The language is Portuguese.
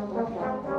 Música